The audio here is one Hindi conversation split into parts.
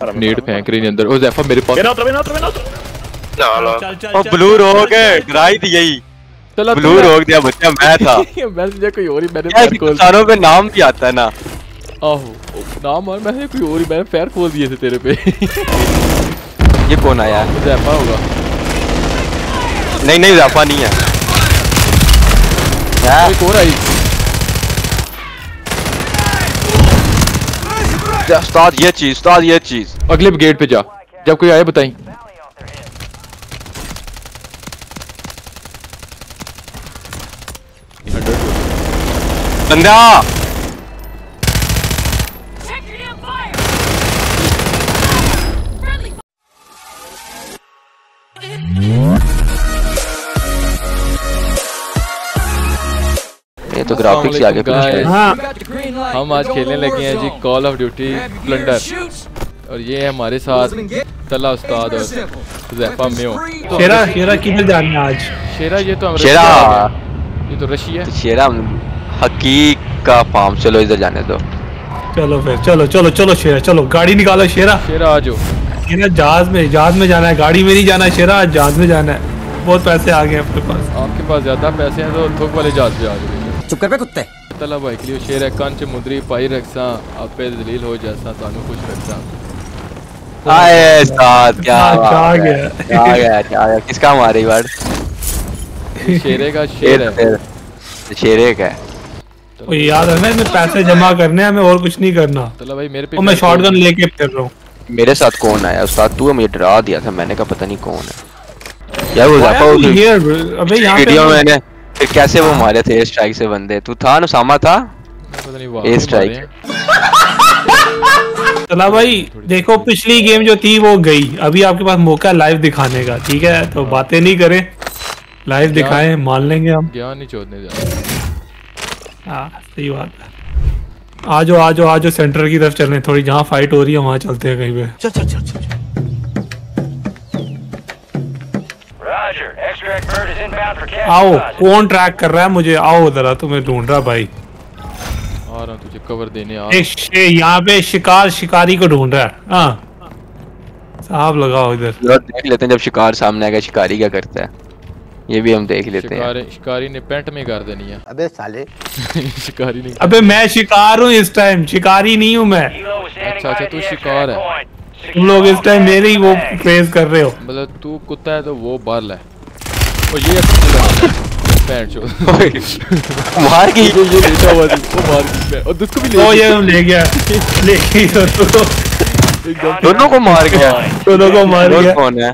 नीड फेंक रही अंदर। ओ जैफा मेरे पास Viene otro, viene otro, viene otro. चल चल ओ ब्लू रोग गिराई थी यही चला ब्लू रोग दिया बच्चा मैं था। मैं समझा कोई और ही मैंने यार फायर खोल इंसानों पे नाम भी आता है ना। आहो नाम और मैंने कोई और ही मैंने फायर खोल दिए थे तेरे पे। ये कौन आया है जैफा होगा। नहीं नहीं जाफा नहीं है है। एक और आई। उस्ताद ये चीज़ उस्ताद ये चीज़। अगले गेट पे जा। जब कोई आए बताई बंदा! तो ग्राफिक्स आगे Guys, पीछे। है। हाँ। हम आज खेलने लगे हैं जी कॉल ऑफ़ ड्यूटी प्लंडर और ये है हमारे साथ तला उस्ताद और जैफा म्यो शेरा शेरा किधर जाना आज? शेरा ये तो हम शेरा। ये तो रशिया तो शेरा हकीक का फार्म चलो इधर जाने दो। चलो फिर चलो चलो चलो शेरा चलो गाड़ी निकालो शेरा। शेरा आ जाओ। शेरा जहाज़ में जहाज़ में जाना है गाड़ी में नहीं जाना है शेरा आज जहाज़ में जाना है। बहुत पैसे आ गए आपके पास। आपके पास ज़्यादा पैसे हैं तो थोक वाले जहाज़ पे आ जाओ। चुप कर बे कुत्ते। तला भाई के लिए शेर है कंच मुंदरी पाई रखसा आपे दलील हो जैसा तानु खुश रखसा। आए साथ क्या आ गया। क्या आ गया? क्या आ गया किसका मारे वर्ड ये शेरे का शेर है। शेरे का है। वो याद है ना इसमें पैसे जमा करने हैं हमें और कुछ नहीं करना। तला भाई मेरे पे मैं शॉटगन लेके फिर रहा हूँ। मेरे साथ कौन आया? उस्ताद तू मुझे डरा दिया था मैंने कहा पता नहीं कौन है। यार वो जापा Why are you here? अबे वीडियो मैंने फिर कैसे वो मारे थे स्ट्राइक से बंदे? तू था नुसामा था? पता नहीं ए strike। चला भाई देखो पिछली गेम जो थी वो गई। अभी आपके पास मौका है लाइव दिखाने का ठीक है? तो बातें नहीं करें। लाइव दिखाएँ मान लेंगे हम। ज्ञान नहीं चोदने जा हाँ सही बात है। आ जाओ आ जाओ आ जाओ सेंटर की तरफ़ चलें थोड़ी जहाँ फाइट हो रही है वहाँ चलते हैं कहीं पे। चल चल चल चल। आओ कौन ट्रैक कर रहा है? मुझे आओ जरा तुम्हें ढूंढ रहा भाई। आ रहा तुझे कवर देने आ एक शे- यहाँ पे शिकार शिकारी को ढूंढ रहा है। हाँ। साहब लगाओ इधर। जरा देख लेते हैं जब शिकार सामने आएगा शिकारी क्या करता है। ये भी हम देख लेते हैं। शिकारी शिकारी ने पेंट में कर देनी है। अबे साले। शिकारी ने अबे मैं शिकार हूँ इस टाइम शिकारी नहीं हूँ मैं। अच्छा, अच्छा, तू शिकार है। तुम लोग इस टाइम मेरे ही वो क्रेज कर रहे हो। मतलब तू कुत्ता है तो वो बाल है ओ ये मार की ये ये लेटा हुआ थी वो मार पैंट और दूसको भी ले ओ ये ले गया ले को एकदम दोनों को मार गया दोनों को मार गया कौन है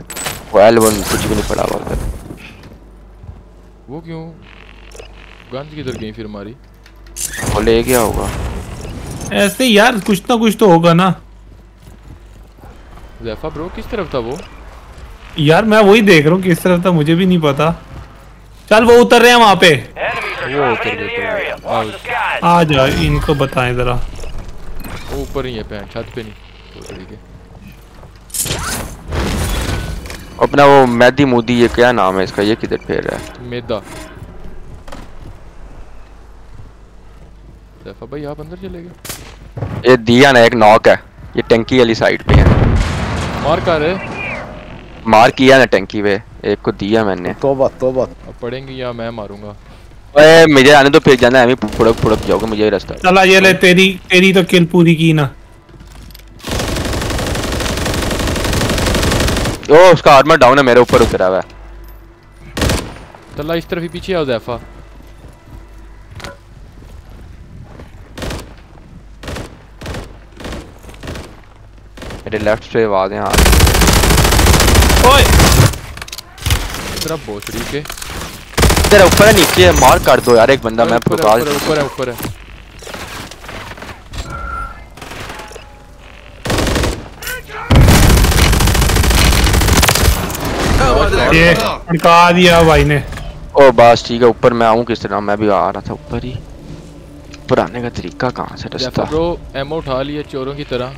वेल वन कुछ भी नहीं पड़ा हुआ वो क्यों गंज किधर गई फिर हमारी वो ले गया होगा ऐसे यार कुछ ना कुछ तो होगा ना जैफा ब्रो किस तरफ़ था वो यार मैं वही देख रहा हूँ किस तरफ़ था मुझे भी नहीं पता। चल वो उतर रहे हैं वहाँ पे। skies. आ जा इनको बताएँ जरा। ऊपर ही है पैंट छत पे नहीं तो अपना वो मैदी मोदी ये क्या नाम है इसका? ये किधर फेर रहा है? मैदा। जैफा भाई आप अंदर चले गए? ये दिया ना एक नॉक है। ये टंकी वाली साइड पे है। मार कर है मार किया ना टंकी पे एक को दिया मैंने। तोबा तोबा। अब पढ़ेंगे या मैं मारूँगा? ओए मुझे आने तो फिर जाना है मैं फुड़क फुड़क जाओगे मुझे ही रास्ता। चला ये ले तेरी तेरी तो किल पूरी की ना। ओ उसका आर्मर डाउन है मेरे ऊपर उतरा हुआ है। तल्ला इस तरफ़ ही पीछे आओ जैफा। मेरे लेफ़्ट से आवाज़ है हाँ ओए तेरा भोसड़ी के तेरा ऊपर है नीचे है मार कर दो यार एक बंदा मैं ऊपर है, प्रकाश ऊपर है ऊपर है ऊपर है। ये दिया भाई ने। ओ बस ठीक है ऊपर मैं आऊँ किस तरह मैं भी आ रहा था ऊपर ही। ऊपर आने का तरीका कहाँ से रास्ता ब्रो एमओ उठा लिए चोरों की तरह।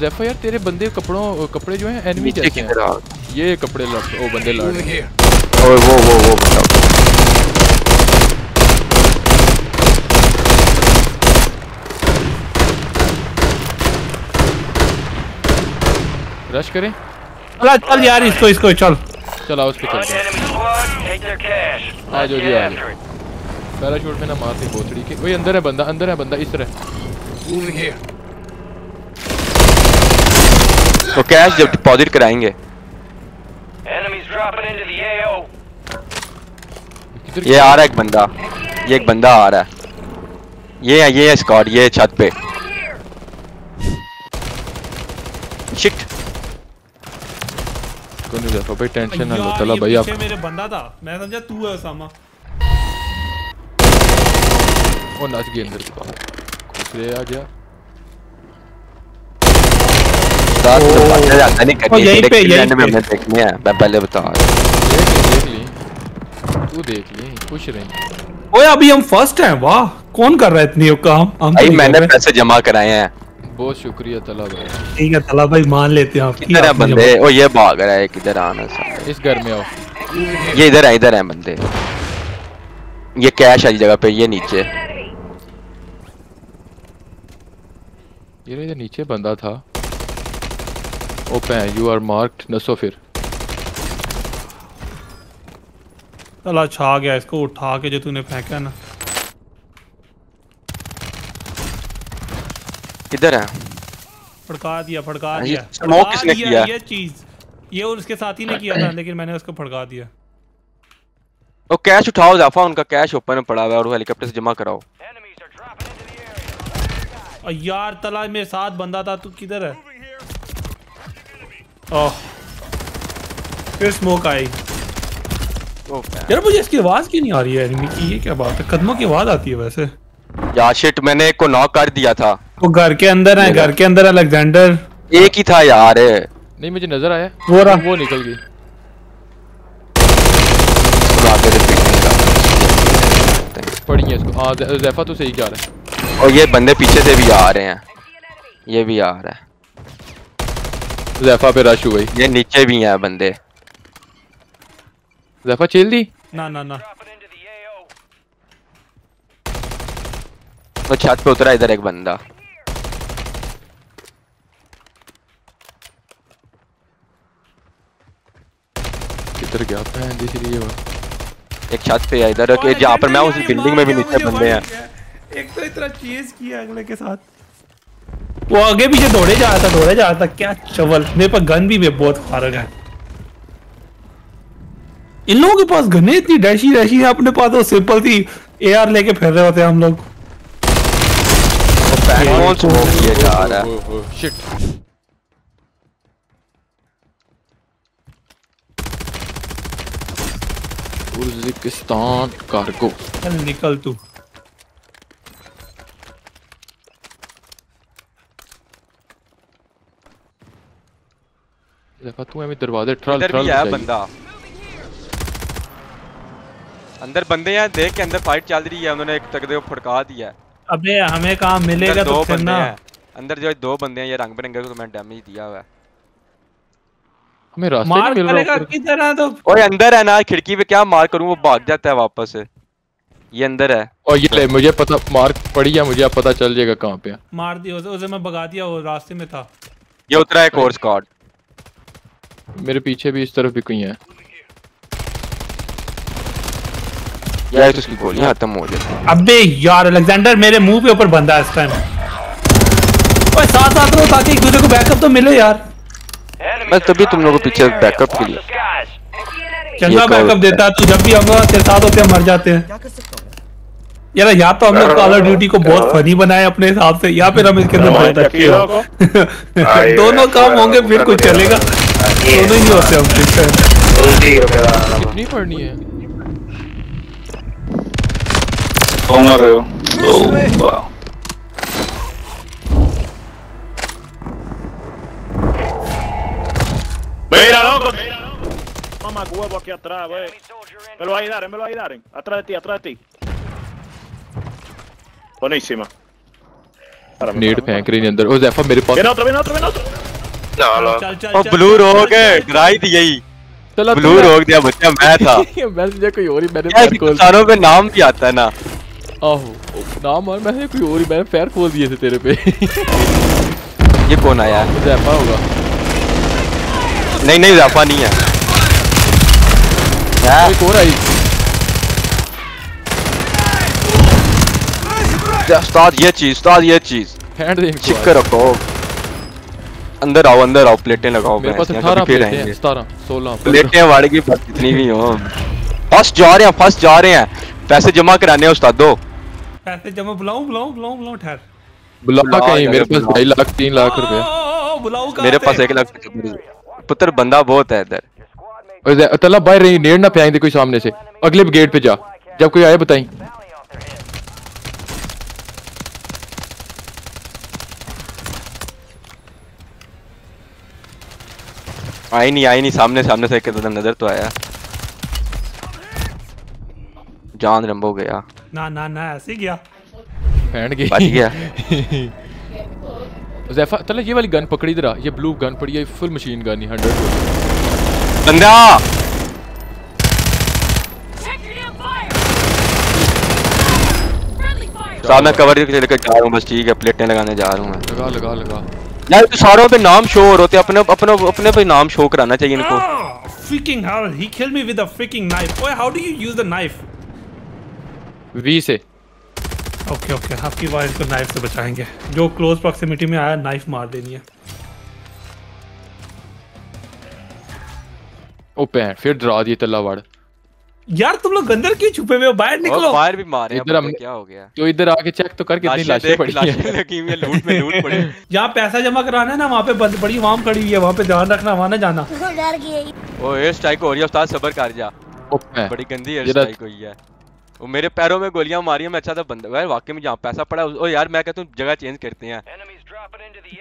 जैफा यार तेरे बंदे कपड़ों कपड़े जो हैं एनिमी जैसे हैं। ये कपड़े लड़ ओ बंदे हैं ओए वो वो वो बंदा रश करें? चल चल यार इसको इसको चल। चल आओ उस पे Find चलते हैं। enemy squad, take their cash. आ जाओ जी get आ. पैराशूट में ना मारती बोतड़ी के। वही अंदर है बंदा अंदर है बंदा इस तरह। तो कैश जब डिपॉजिट कराएँगे। ये आ रहा है एक बंदा। ये एक बंदा आ रहा है। ये है ये है स्क्वाड ये है छत पे। शिट कौन नहीं जाता भाई टेंशन ना लो। चला भाई आप मेरे बंदा था। मैं समझा तू है उसामा। वो नाच गए अंदर बाहर आ गया। साथ ज़्यादा नहीं करनी यहीं पे, यहीं पे। हमने देखनी है मैं पहले बता देख ली देख ली। तू देख ली खुश रही। ओए अभी हम फ़र्स्ट हैं वाह कौन कर रहा है इतनी काम हम तो भाई मैंने पैसे जमा कराए हैं। बहुत शुक्रिया तला भाई। ठीक है तला भाई मान लेते हैं आपकी किधर है बंदे? ओ ये भाग रहा है किधर आना सा इस घर में आओ। ये इधर है इधर है बंदे। ये कैश वाली जगह पे ये नीचे। ये नीचे बंदा था। ओपन यू आर मार्क्ड नसो फिर। तला छा गया इसको उठा के जो तूने फेंका ना। किधर है। फड़का दिया फड़का हाँ, दिया। फड़का किसने किया? ये चीज़। ये और उसके साथी ने किया था लेकिन मैंने उसको फड़का दिया। ओ कैश उठाओ जाफा उनका कैश ओपन में पड़ा हुआ है और हेलीकॉप्टर से जमा कराओ। यार तला मेरे साथ बंदा था तू किधर है? ओह फिर स्मोक आई ओ, यार मुझे इसकी आवाज़ क्यों नहीं आ रही है? एनिमी की ये क्या बात है? कदमों की आवाज़ आती है वैसे। यार शिट मैंने एक को नॉक कर दिया था। वो घर के अंदर है घर के अंदर अलेक्जेंडर एक ही था यार। नहीं मुझे नज़र आया। वो रहा। वो निकल गई। पड़ी है इसको। हाँ ज़ैफा तो सही कह रहा है। और ये बंदे पीछे से भी आ रहे हैं। ये भी आ रहा है। ज़ैफा पे रश हुई ये नीचे भी हैं बंदे। ज़ैफा चेल दी? ना ना ना. वो छत पे उतरा इधर एक बंदा। किधर गया? थी ये वो। एक छत पे है इधर एक जहाँ पर मैं उस बिल्डिंग में भी नीचे बंदे हैं। एक तो इतना चेज किया अगले के साथ। वो आगे पीछे दौड़े जा रहा था दौड़े जा रहा था। क्या चवल। मेरे पास गन भी बहुत फारग है। इन लोगों के पास गने इतनी डैशी डैशी है अपने पास तो सिंपल सी एआर लेके फिर रहे होते हैं हम लोग। है। उज्बेकिस्तान कार्गो निकल तू। ज़ैफा तू हमें दरवाजे ट्रल इधर ट्रल भी है बंदा। अंदर बंदे हैं देख के अंदर फाइट चल रही है उन्होंने एक तगड़े को फड़का दिया है। अबे हमें कहाँ मिलेगा तो फिर ना। अंदर जो दो बंदे हैं ये रंग बिरंगे को मैंने डैमेज दिया हुआ है। हमें रास्ता मार नहीं मिल रहा ऊपर। किधर है तो? ओए अंदर है ना खिड़की पे क्या मार करूँ वो भाग जाता है वापस से। ये अंदर है। और ये ले मुझे पता मार्क पड़ी है मुझे अब पता चल जाएगा कहाँ पे मार दिया उसे उसे मैं भगा दिया वो रास्ते में था। ये उतरा एक और स्क्वाड मेरे पीछे भी इस तरफ़ भी कोई है। यार तो उसकी गोलियाँ खत्म हो जाती अबे यार अलेक्जेंडर मेरे मुँह के ऊपर बंदा है इस टाइम ओए साथ साथ रहो ताकि एक दूसरे को बैकअप तो मिले यार। मैं तभी तुम लोगों को पीछे बैकअप के लिए। चंगा बैकअप देता है तू जब भी हम लोग तेरे साथ होते हैं मर जाते हैं। यार या तो हमने कॉल ऑफ़ ड्यूटी को बहुत फनी बनाए अपने हिसाब से या फिर हम इसके अंदर बहुत अच्छे हो। दोनों काम होंगे फिर कुछ चलेगा। दोनों ही होते हैं हम ठीक है कितनी पढ़नी है Mira, loco. Mamá huevo aquí atrás, wey. Enemy soldier in. Me lo ayudaron, me lo ayudaron. Atrás de ti, atrás de ti. Buenísima. Ahora me Ned mata, me फेंक रही है अंदर ओ ज़ैफा मेरे mata. पास Viene otro, viene otro, viene otro. चल ओ ब्लू रोग चल, चल, गिरा ही दिया ही चला ब्लू रोग दिया बच्चा मैं था। मैं समझा कोई और ही मैंने यार पैर खोल किसानों पे नाम भी आता है ना। आहो नाम और मैंने कोई और ही मैंने पैर खोल दिए थे तेरे पे। ये कौन आया है ज़ैफा होगा। नहीं नहीं उजाफा नहीं है। है। एक और आई। उस्ताद ये चीज़ उस्ताद ये चीज़। हैंड दे चिक रखो अंदर आओ अंदर आओ प्लेटें लगाओ मेरे पास 18 प्लेटें हैं 17 16 प्लेटें वाड़े की बात जितनी भी हो। फ़र्स्ट जा रहे हैं फ़र्स्ट जा रहे हैं। पैसे जमा कराने हैं उस्तादो। पैसे जमा बुलाऊं बुलाऊं बुलाऊं बुलाऊं ठहर। बुला कहीं मेरे पास बुला। ढाई लाख तीन लाख रुपए। बुलाऊं मेरे पास एक लाख पुत्र बंदा बहुत है इधर। और जै- तला बाहर रही नेड़ ना फेंक दे कोई सामने से। अगले गेट पे जा। जब कोई आए बताई आई नहीं आई नहीं सामने सामने से एक नज़र तो आया। जान रंबो गया। ना ना ना ऐसे ही गया। फैंड गई। बच गया। जैफा तला ये वाली गन पकड़ी इधर आ ये ब्लू गन पड़ी है फुल मशीन गन ही 100 बंदा! Taking in fire! Friendly fire! साहब मैं कवर लेकर जा रहा हूँ बस ठीक है प्लेटें लगाने जा रहा हूँ मैं। लगा लगा लगा। यार तो सारों पे नाम शो हो रहे होते अपने अपने अपने पे नाम शो कराना चाहिए इनको। Ah, freaking hell he killed me with a freaking knife. Boy, how do you use the knife? वी से। ओके ओके आपकी वाइफ को नाइफ से बचाएँगे। जो क्लोज प्रॉक्सिमिटी में आया नाइफ मार देनी है। ओ पैन फिर डरा दिए तला वाड़ यार तुम लोग अंदर क्यों छुपे हुए हो? बाहर निकलो। फायर भी मारे हैं, इधर पता क्या हो गया? तो इधर आके चेक तो कर कितनी लाशें पड़ी लाशें हैं लगी हुई हैं, लूट में लूट पड़े जहाँ पैसा जमा कराना है ना वहाँ पे बंद- बड़ी वाम खड़ी हुई है वहाँ पे ध्यान रखना वहाँ ना जाना। डर ओ एयर स्ट्राइक हो रही है उस्ताद सबर कर जा। बड़ी गंदी एयर स्ट्राइक हुई है। वो मेरे पैरों में गोलियाँ मारी हैं मैं अच्छा था बंदा। यार वाकई में जहाँ पैसा पड़ा है, ओ यार मैं कहता हूँ जगह चेंज करते हैं।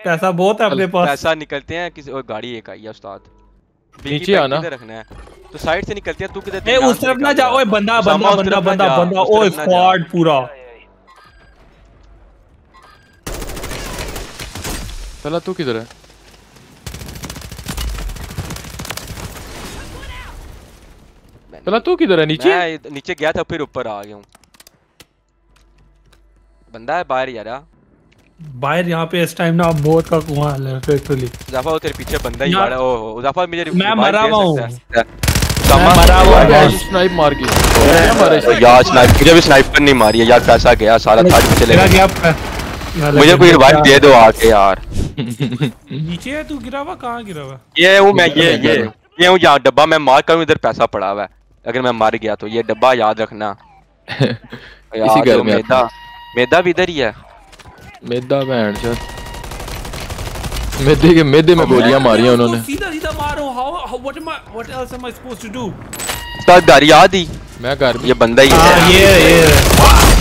पैसा बहुत है अपने पास। पैसा निकलते हैं किसी और गाड़ी एक आई है उस्ताद। नीचे आना। रखना है? तो साइड से निकलती है तू किधर ए उस तरफ़ ना जाओ ओए बंदा बंदा बंदा बंदा बंदा ओए जा। स्क्वाड पूरा। तला तू किधर है? तला तू किधर है? नीचे? मैं नीचे गया था फिर ऊपर आ गया हूँ। बंदा है बाहर यार बाहर यहाँ पे इस टाइम ना मौत का कुआँ है लिटरली उजाफा वो तेरे पीछे बंदा ही बड़ा ओ उजाफा मुझे मैं मरा हुआ हूँ। मरा हुआ। स्नाइप मार के मारा? यार मुझे भी स्नाइपर नहीं मारी है यार पैसा गया सारा चले गया गया मुझे कोई रिवाइव दे दो आके यार। नीचे है तू गिरा हुआ कहाँ गिरा हुआ? ये हूँ मैं ये ये ये हूँ यहाँ डब्बा मैं मार कर इधर पैसा पड़ा हुआ है। अगर मैं मर गया तो ये डब्बा याद रखना। इसी घर में मैदा मैदा भी इधर ही है। मैदा बैंड चल मैदे के मैदे में गोलियाँ मारी हैं उन्होंने। सीधा सीधा मारो। How what am I what else am I supposed to do उस्ताद घर याद ही मैं घर ये बंदा ही है। ये ये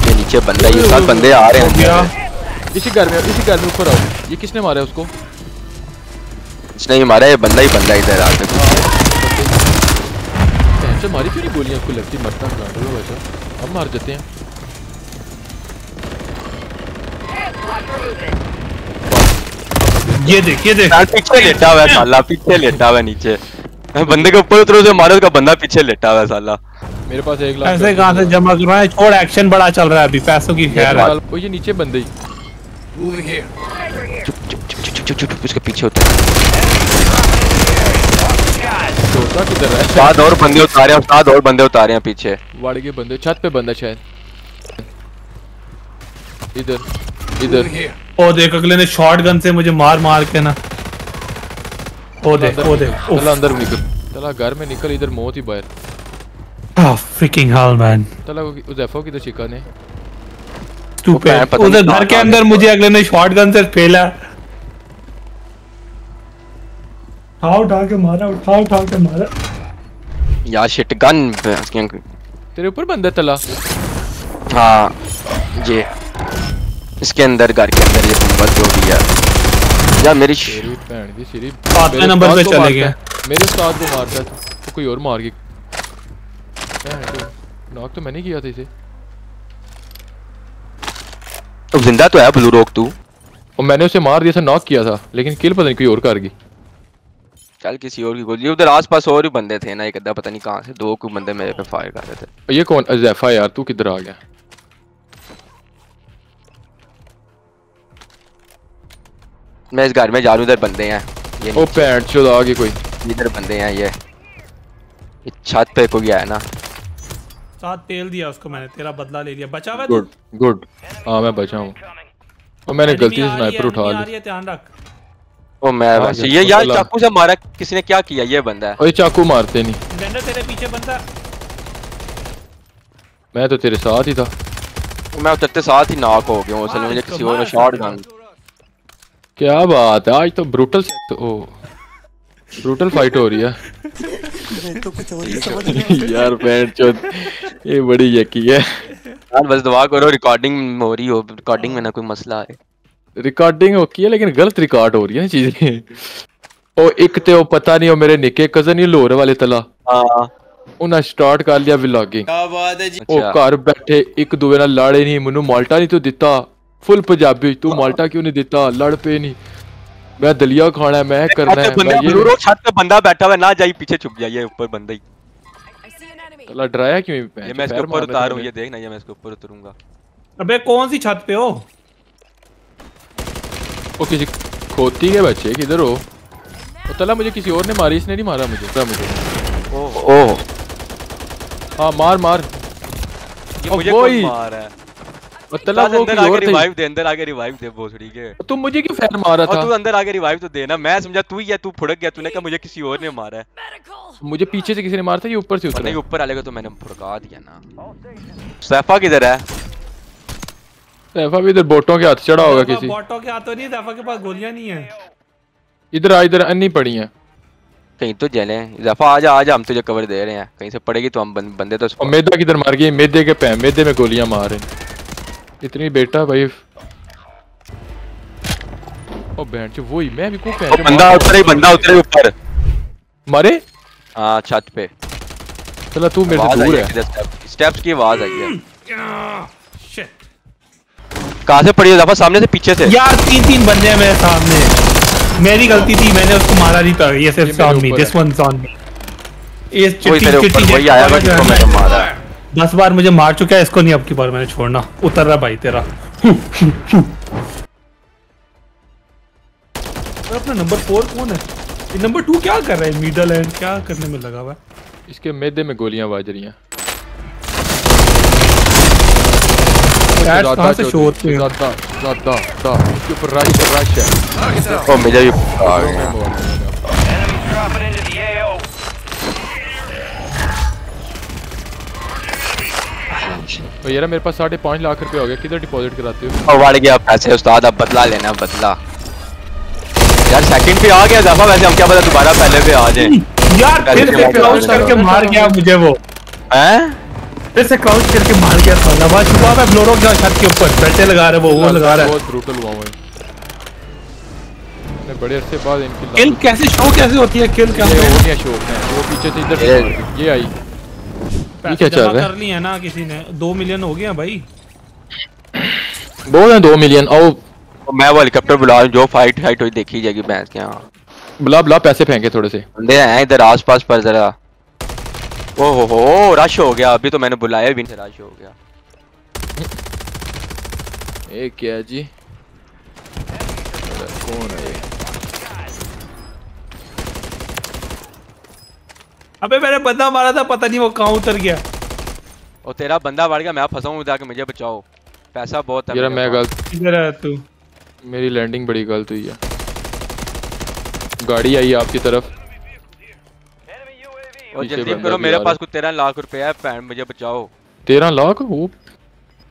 ये नीचे बंदा ही है। बंदे आ रहे हैं। इसी घर में इसी घर में ऊपर आओ। ये किसने मारा है उसको? इसने ही मारा ये बंदा ही बंदा इधर आके टेंशन मारी क्यों नहीं गोलियाँ? उसको लगती मरता लो वैसा हम मार जाते हैं। ये देख ये देख। पीछे लेटा हुआ है साला पीछे लेटा हुआ है नीचे। बंदे के ऊपर उतरो से मारो उसका बंदा पीछे लेटा हुआ है साला। मेरे पास एक लाख पैसे कहाँ से जमा करवाए? छोड़ एक्शन बड़ा चल रहा है अभी पैसों की खैर है। वो ये नीचे बंदे ही। चुप चुप चुप चुप चुप चुप उसके पीछे होते हैं। छोटा किधर है? उस्ताद और बंदे उतारे हैं उस्ताद और बंदे उतारे हैं पीछे। वाड़ के बंदे छत पे बंदा शायद। इधर। इधर। ओ देख अगले ने शॉट गन से मुझे मार मार के ना। ओ देख ओ देख चला अंदर निकल। चला घर में निकल इधर मौत ही बाहर। फ्रिकिंग हेल मैन चला उजैफा की तो शिका ने स्टूपिड उधर घर के अंदर मुझे अगले ने शॉट गन से फेला। उठा उठा के मारा उठा उठा के मारा। यार शिट गन तेरे ऊपर बंदा तला। हाँ ये। इसके अंदर घर के अंदर ये बंदा जो भी है। यार मेरी श- तेरी भैन की सिरी सातवें नंबर पे चले गए। मेरे उस्ताद को मारता है। तो कोई और मार के नॉक तो मैंने किया था इसे। तो ज़िंदा तो है ब्लू रोक तू। और मैंने उसे मार दिया था नॉक किया था लेकिन किल पता नहीं कोई और कर गई। चल किसी और की गोली। उधर आसपास और भी बंदे थे ना एक अद्धा पता नहीं कहाँ से दो कोई बंदे मेरे पे फायर कर रहे थे। ये कौन? अजैफा यार तू किधर आ गया? मैं इस घर में जा रहा हूँ उधर बंदे हैं। ये ओ पैंट चलो आ गई कोई। इधर बंदे हैं ये। ये छत पे को गया है ना। साथ तेल दिया उसको मैंने तेरा बदला ले लिया। बचा हुआ गुड गुड। हाँ मैं बचा हूँ। और मैंने गलती से स्नाइपर उठा आ ली। रही है ध्यान रख। ओ मैं हाँ, वैसे ये ये यार चाकू से मारा किसी ने क्या किया? ये बंदा है। ओए चाकू मारते नहीं। वेंडर तेरे पीछे बंदा। मैं तो तेरे साथ ही था। मैं उतरते साथ ही नॉक हो गया उसने मुझे किसी और ने शॉट गन क्या बात है आज तो ब्रूटल ओ ब्रूटल फाइट हो रही है यार बैंड चोद ये बड़ी यकी है यार बस दुआ करो रिकॉर्डिंग हो रही हो रिकॉर्डिंग में ना कोई मसला है रिकॉर्डिंग हो की है लेकिन गलत रिकॉर्ड हो रही है चीजें ओ एक ते ਉਹ ਪਤਾ ਨਹੀਂ ਉਹ ਮੇਰੇ ਨਿੱਕੇ ਕਜ਼ਨ ਹੀ ਲਾਹੌਰ ਵਾਲੇ ਤਲਾ हाँ ਉਹਨਾਂ ਸਟਾਰਟ ਕਰ ਲਿਆ ਵਲੌਗਿੰਗ क्या बात है जी ਉਹ ਅੱਛਾ ਘਰ ਬੈਠੇ ਇੱਕ ਦੂਏ ਨਾਲ ਲੜੇ ਨਹੀਂ ਮੈਨੂੰ ਮਾਲਟਾ ਨਹੀਂ ਤੂੰ ਦਿੱਤਾ फुल पंजाबी तू माल्टा क्यों नहीं दिता लड़ पे नहीं। मैं दलिया खाना है मैं करना है मैं ये छत पे बंदा बैठा हुआ ना जाइए पीछे छुप जाइए ऊपर बंदा ही। कला डराया क्यों? ये तो मैं इसके ऊपर उतार हूँ ये देख ना ये मैं इसके ऊपर उतरूँगा। अबे कौन सी छत पे हो? ओ किसी खोती के बच्चे किधर हो? ओ तला मुझे किसी और ने मारी इसने नहीं मारा मुझे पता मुझे। ओ ओ हाँ मार मार। ये मुझे कोई मार रहा है? चल वो अंदर आके रिवाइव दे अंदर आके रिवाइव दे भोसड़ी के तुम मुझे क्यों मारा और तू अंदर आके रिवाइव तो देना। मैं समझा तू ही है तू फुड़क गया तूने कहा मुझे किसी और ने मारा है। मुझे पीछे से किसी ने मारा था ये ऊपर से उतरा नहीं ऊपर वाले को तो मैंने भड़का दिया ना। सैफा किधर है? सैफा भी इधर बोटों के हाथ चढ़ा होगा किसी। बॉटों के हाथों नहीं ज़ैफा के पास गोलियाँ नहीं है। इधर आ इधर अन्नी पड़ी हैं। कहीं तो जले। जफा आ जा आ जा हम तुझे कवर दे रहे हैं। कहीं से पड़ेगी तो हम बंदे तो मैदा किधर मार गई? मैदे के पैर मैदे में गोलियाँ मार रहे हैं। इतनी बेटा भाई। ओ बहन चो वही मैं भी को पैर बंदा उतरे बंदा उतरे ऊपर। मारे? हाँ छत पे। चला तू मेरे से दूर है है। स्टेप्स की आवाज़ आई है। शिट कहाँ से पड़ी है? जफा सामने से पीछे से। यार तीन तीन बंदे हैं मेरे सामने। मेरी गलती थी मैंने उसको मारा नहीं था। ये सिर्फ़ ऑन मी दिस है। वन ऑन मी ये चिट्टी चिट्टी वही आया जिसको मैंने मारा। है दस बार मुझे मार चुका है इसको नहीं अब की बार मैंने छोड़ना। उतर रहा भाई तेरा। और अपना नंबर फोर कौन है? ये नंबर टू क्या कर रहा है? मिडल एंड क्या करने में लगा हुआ है? इसके मैदे में गोलियाँ बाज रही हैं। से हैं? ज़्यादा ज़्यादा ज़्यादा इसके ऊपर रश रश है। ओ मुझे भी आ गया तो यार मेरे पास साढ़े पाँच लाख रुपए हो गए किधर डिपॉजिट कराते हो? ओ गया पैसे उस्ताद अब बदला लेना बदला। यार सेकंड पे आ गया जफा वैसे हम क्या पता दोबारा पहले पे आ जाए। यार फिर से क्राउच करके मार गया मुझे वो। हैं? फिर से क्राउच करके मार गया था लवा छुपा है ब्लोरो के छत के ऊपर बैठे लगा रहे वो वो लगा रहा है। बहुत ब्रूटल हुआ है मैं बड़े अरसे बाद इनकी किल कैसे शो कैसे होती है? किल कैसे? हो गया शौक है वो पीछे से इधर। ये आई। पैसे क्या चल जमा रहा है? कर लिए है ना किसी ने। दो मिलियन हो गया भाई। बोल रहे दो मिलियन आओ। मैं वो हेलीकॉप्टर बुला जो फाइट फाइट हुई देखी जाएगी भैंस के यहाँ। बुला बुला पैसे फेंके थोड़े से। बंदे हैं इधर आसपास पर जरा। ओ हो हो रश हो गया। अभी तो मैंने बुलाया भी नहीं रश हो गया। ये क्या जी अरे, कौन है ये अबे मैंने बंदा मारा था पता नहीं वो कहाँ उतर गया। और तेरा बंदा मार गया मैं फंसा हूँ जाके मुझे बचाओ। पैसा बहुत है मेरा मैं गलत इधर है तू। मेरी लैंडिंग बड़ी गलत हुई है। गाड़ी आई आपकी तरफ़। और जल्दी करो मेरे पास कुछ तेरह लाख रुपया है पैन मुझे बचाओ। तेरह लाख? वो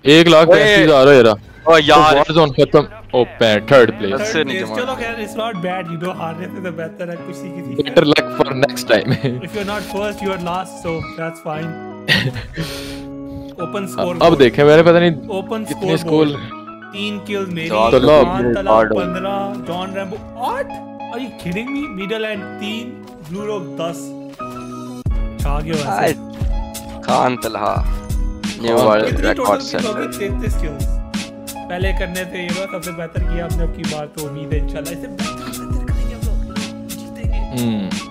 एक लाख। पैंतीस हज़ार है यार। ओ यार। वार जोन खत्म। ओ थर्ड प्लेस बस नहीं जमा। चलो खैर it's not bad you know हारने से तो बेहतर है किसी किसी better luck for next time if you are not first you are last so that's fine open score अब देखें मैंने पता नहीं ओपन कितने स्कोर तीन किल्स मेरी तो लो, Talha 15 John Rambo 8 are you kidding me middle and 3 blue rock 10 छा गया वैसे। Khan Talha new Khan. World record से पहले करने थे ये बात सबसे बेहतर किया आपने अब की बार तो उम्मीद है इंशाल्लाह। इससे बेहतर बेहतर करेंगे हम लोग। जीतेंगे। हम्म।